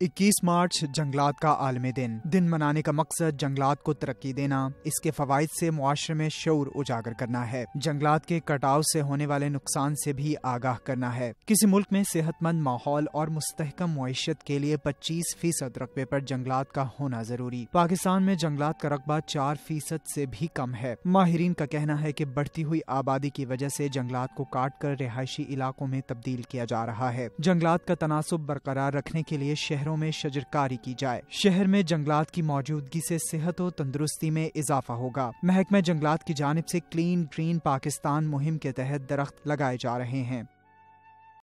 21 मार्च, जंगलात का आलमी दिन। दिन मनाने का मकसद जंगलात को तरक्की देना, इसके फवाद से मुआरे में शौर उजागर करना है। जंगलात के कटाव से होने वाले नुकसान से भी आगाह करना है। किसी मुल्क में सेहतमंद माहौल और मुस्तकम मीशत के लिए पच्चीस फ़ीसद रकबे पर जंगलात का होना ज़रूरी। पाकिस्तान में जंगलात का रकबा चार फ़ीसद से भी कम है। माहरीन का कहना है की बढ़ती हुई आबादी की वजह से जंगलात को काट कर रिहायशी इलाकों में तब्दील किया जा रहा है। जंगलात का तनासब बरकरार रखने के लिए शहरों शहरों में शजरकारी की जाए। शहर में जंगलात की मौजूदगी से सेहत और तंदुरुस्ती में इजाफा होगा। महकमा जंगलात की जानब से क्लीन ग्रीन पाकिस्तान मुहिम के तहत दरख्त लगाए जा रहे हैं।